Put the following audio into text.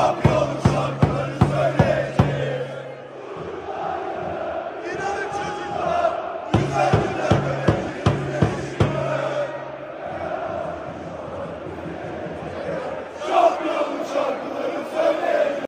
up your